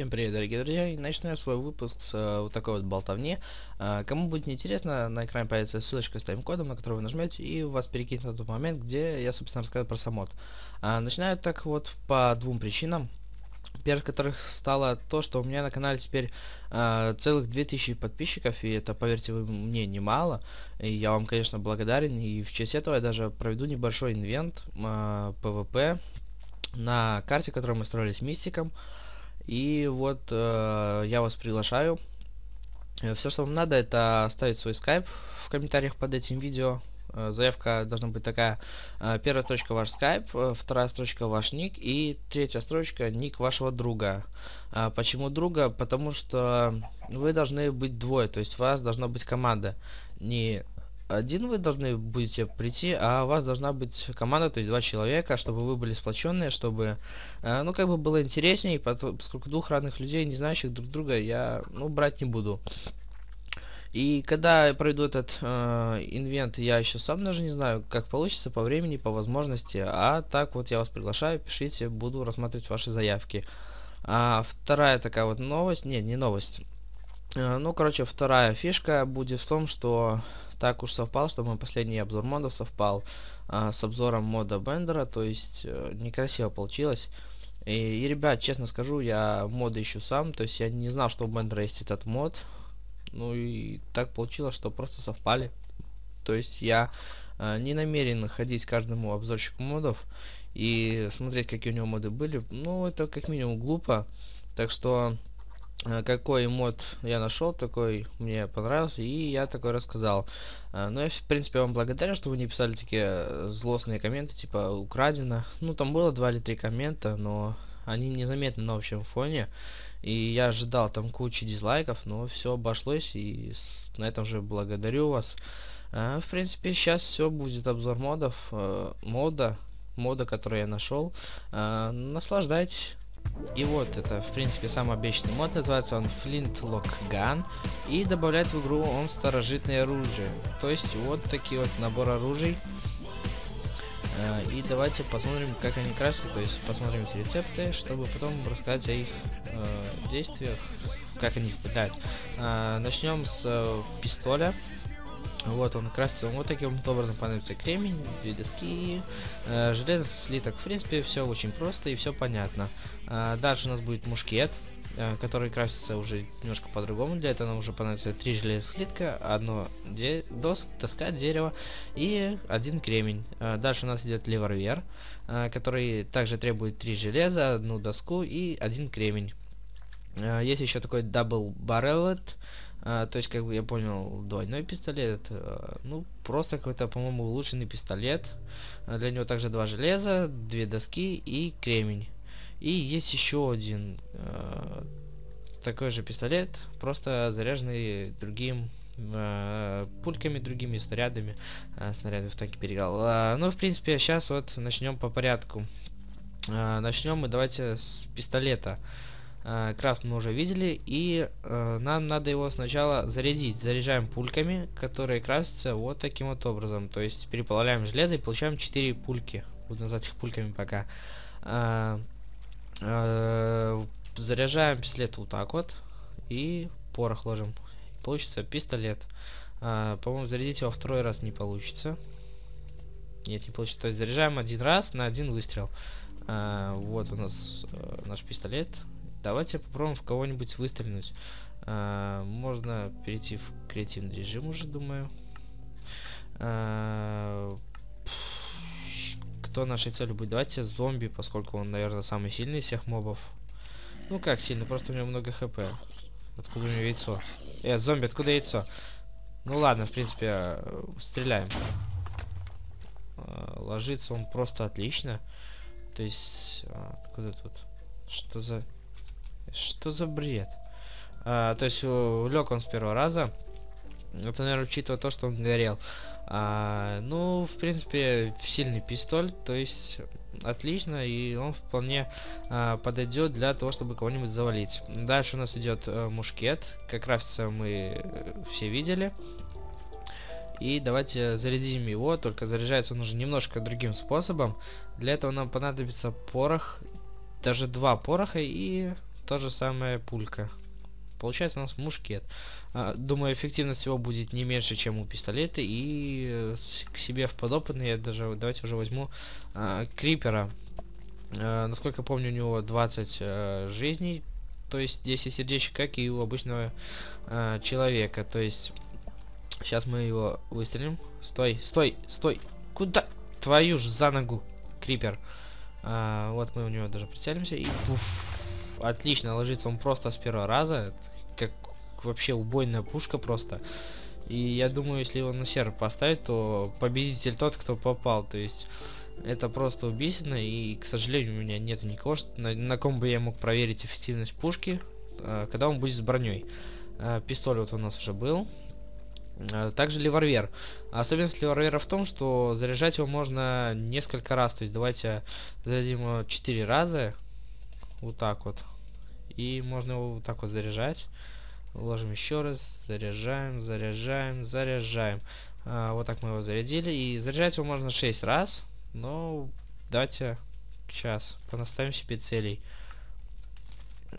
Всем привет, дорогие друзья, и начну я свой выпуск с э, вот такой вот болтовни. Э, кому будет интересно, на экране появится ссылочка с тайм-кодом, на который вы нажмете, и вас перекинет на тот момент, где я, собственно, рассказываю про самод. Э, начинаю так вот по двум причинам. Первой из которых стало то, что у меня на канале теперь э, целых 2000 подписчиков, и это, поверьте вы, мне немало. И я вам, конечно, благодарен, и в честь этого я даже проведу небольшой инвент э, PvP на карте, которую мы строили с Мистиком. И вот э, я вас приглашаю. Э, Все, что вам надо, это оставить свой скайп в комментариях под этим видео. Э, заявка должна быть такая. Э, первая строчка ваш скайп, вторая строчка ваш ник и третья строчка ник вашего друга. Э, почему друга? Потому что вы должны быть двое, то есть у вас должна быть команда. Не один вы должны будете прийти, а у вас должна быть команда, то есть два человека, чтобы вы были сплоченные, чтобы, э, ну, как бы было интереснее, поскольку двух разных людей, не знающих друг друга, я, ну, брать не буду. И когда я пройду этот э, инвент, я еще сам даже не знаю, как получится по времени, по возможности. А так вот я вас приглашаю, пишите, буду рассматривать ваши заявки. А вторая такая вот новость, не, не новость. Э, ну, короче, вторая фишка будет в том, что так уж совпал, что мой последний обзор модов совпал а, с обзором мода Бендера, то есть э, некрасиво получилось. И, и, ребят, честно скажу, я моды ищу сам, то есть я не знал, что у Бендера есть этот мод. Ну и так получилось, что просто совпали. То есть я э, не намерен ходить каждому обзорщику модов и смотреть, какие у него моды были. Ну, это как минимум глупо. Так что какой мод я нашел, такой мне понравился, и я такой рассказал. Э, ну, я, в принципе, вам благодарен, что вы не писали такие э, злостные комменты, типа, украдено. Ну, там было два или три коммента, но они незаметны на общем фоне. И я ожидал там кучи дизлайков, но все обошлось, и на этом же благодарю вас. В принципе, сейчас все будет обзор модов, мода, мода, который я нашел. Наслаждайтесь. И вот это, в принципе, самый обещанный мод, называется он Flintlock Gun, и добавляет в игру он старожитное оружие. То есть вот такие вот набор оружий. Uh, и давайте посмотрим, как они красятся, то есть посмотрим эти рецепты, чтобы потом рассказать о их uh, действиях, как они стреляют. Uh, начнем с э, пистоля. Вот он красится вот таким вот образом понадобится кремень, две доски, э, железный слиток. В принципе, все очень просто и все понятно. Э, дальше у нас будет мушкет, э, который красится уже немножко по-другому. Для этого нам уже понадобится три железных слитка, одно де дос доска, дерево и один кремень. Э, дальше у нас идет леворвер, э, который также требует три железа, одну доску и один кремень. Э, есть еще такой double barreled, а, то есть, как бы я понял, двойной пистолет. А, ну, просто какой-то, по-моему, улучшенный пистолет. А, для него также два железа, две доски и кремень. И есть еще один а, такой же пистолет, просто заряженный другим э, пульками, другими снарядами. Э, снаряды в танке перегал. Э, ну, в принципе, сейчас вот начнем по порядку. Э, начнем мы давайте с пистолета. Э, крафт мы уже видели, и э, нам надо его сначала зарядить. Заряжаем пульками, которые красятся вот таким вот образом. То есть переплавляем железо и получаем 4 пульки. Буду назвать их пульками пока. Э, э, заряжаем пистолет вот так вот. И порох ложим. Получится пистолет. Э, По-моему, зарядить его второй раз не получится. Нет, не получится. То есть заряжаем один раз на один выстрел. Uh, вот у нас uh, наш пистолет. Давайте попробуем в кого-нибудь выстрелить. А, можно перейти в креативный режим уже, думаю. А, кто нашей целью будет? Давайте зомби, поскольку он, наверное, самый сильный из всех мобов. Ну как сильный, просто у него много хп. Откуда у него яйцо? Э, зомби, откуда яйцо? Ну ладно, в принципе, э, стреляем. А, ложится он просто отлично. То есть, а, откуда тут? Что за... Что за бред? А, то есть лег он с первого раза. Это, наверное, учитывая то, что он горел. А, ну, в принципе, сильный пистоль, то есть отлично, и он вполне а, подойдет для того, чтобы кого-нибудь завалить. Дальше у нас идет а, мушкет, как раз мы э, все видели. И давайте зарядим его, только заряжается он уже немножко другим способом. Для этого нам понадобится порох, даже два пороха и то же самое пулька. Получается у нас мушкет. А, думаю, эффективность его будет не меньше, чем у пистолета. И э, к себе в подопытный я даже, давайте уже возьму а, крипера. А, насколько помню, у него 20 а, жизней, то есть 10 сердечек, как и у обычного а, человека. То есть, сейчас мы его выстрелим. Стой, стой, стой. Куда? Твою ж за ногу, крипер. А, вот мы у него даже прицелимся и... Пуф, отлично, ложится он просто с первого раза. Как вообще убойная пушка просто. И я думаю, если его на сервер поставить, то победитель тот, кто попал. То есть это просто убийственно. И, к сожалению, у меня нет никого, что, на, на ком бы я мог проверить эффективность пушки, э, когда он будет с броней. Э, пистолет вот у нас уже был. Э, также ливарвер. Особенность ливарвера в том, что заряжать его можно несколько раз. То есть давайте зададим его 4 раза. Вот так вот. И можно его вот так вот заряжать. Ложим еще раз. Заряжаем, заряжаем, заряжаем. А, вот так мы его зарядили. И заряжать его можно 6 раз. Но давайте сейчас понаставим себе целей.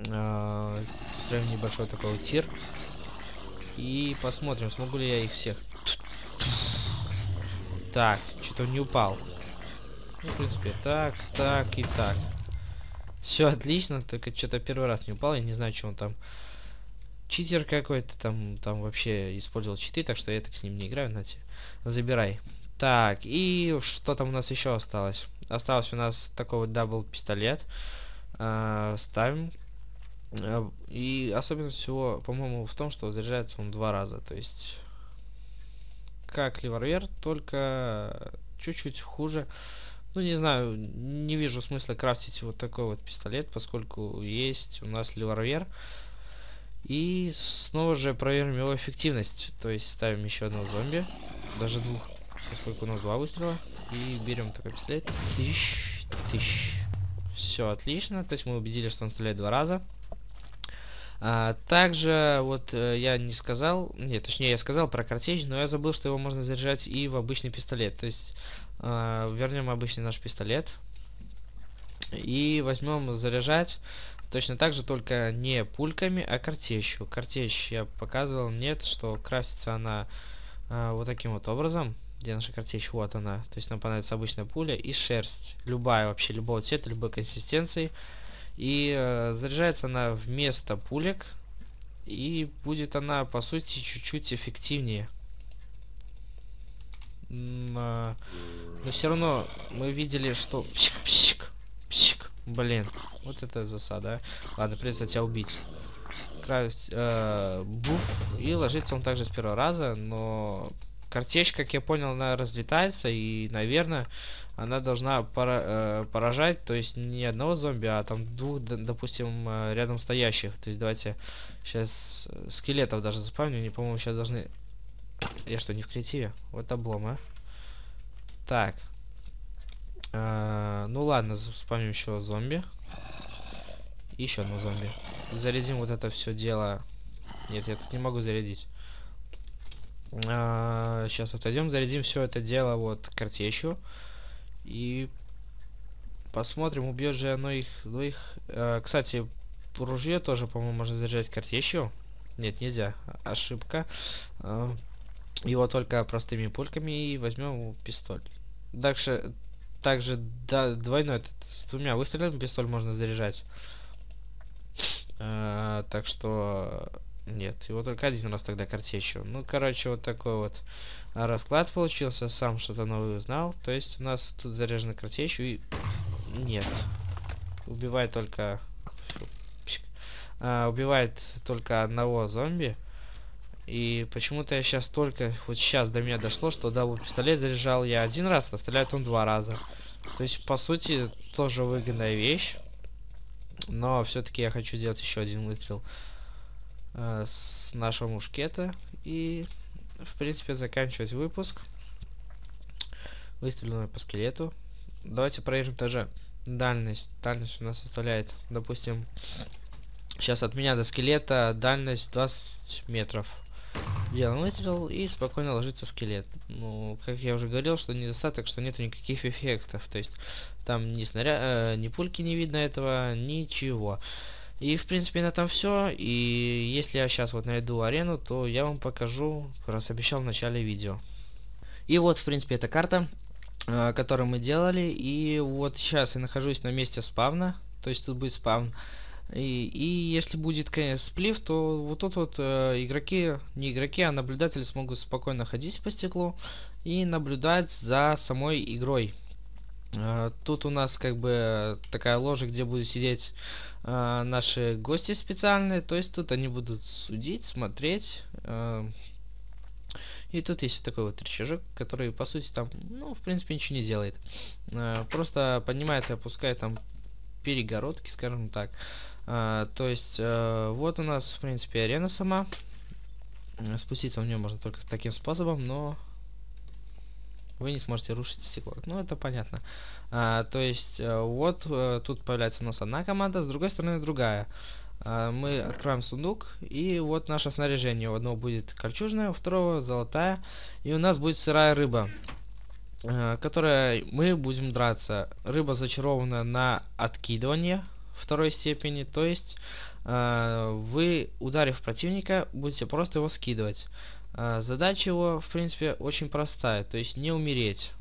А, строим небольшой такой тир. И посмотрим, смогу ли я их всех. Так, что-то он не упал. Ну, в принципе, так, так и так. Все отлично, только что-то первый раз не упал, я не знаю, что он там. Читер какой-то там, там вообще использовал читы, так что я так с ним не играю, знаете. Забирай. Так, и что там у нас еще осталось? Осталось у нас такой вот double пистолет. А, ставим Э, и особенность всего, по-моему, в том, что заряжается он два раза. То есть, как ливарвер, только чуть-чуть хуже. Ну, не знаю, не вижу смысла крафтить вот такой вот пистолет, поскольку есть у нас ливарвер. И снова же проверим его эффективность. То есть ставим еще одного зомби, даже двух, поскольку у нас два выстрела. И берем такой пистолет. Тысяч, тысяч. Все отлично. То есть мы убедили, что он стреляет два раза. А, также, вот э, я не сказал, нет, точнее я сказал про картечь, но я забыл, что его можно заряжать и в обычный пистолет. То есть, э, вернем обычный наш пистолет и возьмем заряжать точно так же, только не пульками, а картечью. Картечь я показывал, нет, что крафтится она э, вот таким вот образом. Где наша картечь? Вот она. То есть нам понадобится обычная пуля и шерсть. Любая вообще, любого цвета, любой консистенции. И э, заряжается она вместо пулек. И будет она, по сути, чуть-чуть эффективнее. Но, но все равно мы видели, что... Псик, псик, псик. Блин, вот это засада. А. Ладно, придется тебя убить. Крафт, э, буф. И ложится он также с первого раза, но картечь, как я понял, она разлетается, и, наверное, она должна э, поражать, то есть не одного зомби, а там двух, допустим, э, рядом стоящих. То есть давайте сейчас э, скелетов даже запомню, они, по-моему, сейчас должны... Я что, не в креативе? Вот облом, а? Так. Э, ну ладно, вспомним еще зомби. Еще одно зомби. Зарядим вот это все дело. Нет, я тут не могу зарядить. А, сейчас отойдем, зарядим все это дело вот картечью. И посмотрим, убьет же оно их двоих. А, кстати, ружье тоже, по-моему, можно заряжать картечью. Нет, нельзя. Ошибка. А, его только простыми пульками и возьмем пистоль. Дальше, также да, двойной, с двумя выстрелами пистоль можно заряжать. А, так что нет, его только один раз тогда картечью. Ну, короче, вот такой вот расклад получился. Сам что-то новое узнал. То есть у нас тут заряжена картечью и... Нет. Убивает только... А, убивает только одного зомби. И почему-то я сейчас только... Вот сейчас до меня дошло, что да, вот пистолет заряжал я один раз, а стреляет он два раза. То есть, по сути, тоже выгодная вещь. Но все-таки я хочу сделать еще один выстрел э, с нашего мушкета. И в принципе заканчивать выпуск выстрелено по скелету. Давайте проверим тоже дальность. Дальность у нас составляет допустим сейчас от меня до скелета дальность 20 метров. Делаем выстрел и спокойно ложится скелет. Ну как я уже говорил что недостаток что нету никаких эффектов. То есть там ни снаряд э, ни пульки не видно этого ничего И, в принципе, на этом все. И если я сейчас вот найду арену, то я вам покажу, раз обещал в начале видео. И вот, в принципе, эта карта, э, которую мы делали. И вот сейчас я нахожусь на месте спавна. То есть тут будет спавн. И, и если будет, конечно, сплив, то вот тут вот э, игроки, не игроки, а наблюдатели смогут спокойно ходить по стеклу и наблюдать за самой игрой. Э, тут у нас как бы такая ложа, где будут сидеть э, наши гости специальные, то есть тут они будут судить, смотреть. Э, и тут есть такой вот рычажок, который по сути там, ну, в принципе, ничего не делает. Э, просто поднимает и опускает там перегородки, скажем так. А, то есть, э, вот у нас, в принципе, арена сама. Спуститься в нее можно только таким способом, но вы не сможете рушить стекло. Ну, это понятно. А, то есть, э, вот э, тут появляется у нас одна команда, с другой стороны другая. А, мы откроем сундук, и вот наше снаряжение. У одного будет кольчужная, у второго золотая, и у нас будет сырая рыба, а, которая мы будем драться. Рыба зачарована на откидывание второй степени, то есть э, вы, ударив противника, будете просто его скидывать. Э, задача его, в принципе, очень простая, то есть не умереть.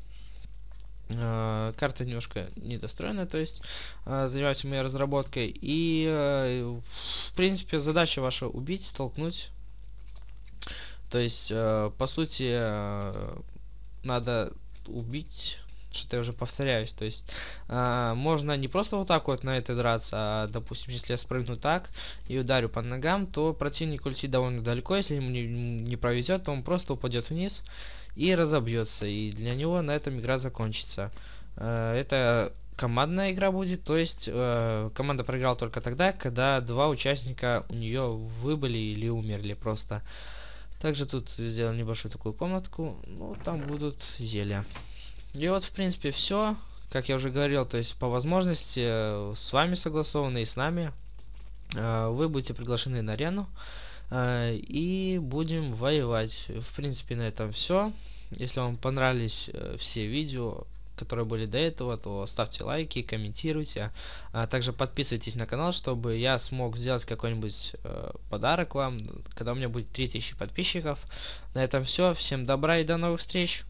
Э, карта немножко недостроена, то есть э, занимаюсь моей разработкой. И, э, в принципе, задача ваша убить, столкнуть. То есть, э, по сути, э, надо убить что-то я уже повторяюсь, то есть э, можно не просто вот так вот на это драться, а, допустим, если я спрыгну так и ударю по ногам, то противник улетит довольно далеко, если ему не, не провезет, то он просто упадет вниз и разобьется, и для него на этом игра закончится. Э, это командная игра будет, то есть э, команда проиграла только тогда, когда два участника у нее выбыли или умерли просто. Также тут сделал небольшую такую комнатку, ну там будут зелья. И вот, в принципе, все. Как я уже говорил, то есть по возможности э, с вами согласовано и с нами. Э, вы будете приглашены на арену. Э, и будем воевать. В принципе, на этом все. Если вам понравились все видео, которые были до этого, то ставьте лайки, комментируйте. А также подписывайтесь на канал, чтобы я смог сделать какой-нибудь подарок вам, когда у меня будет 3000 подписчиков. На этом все. Всем добра и до новых встреч.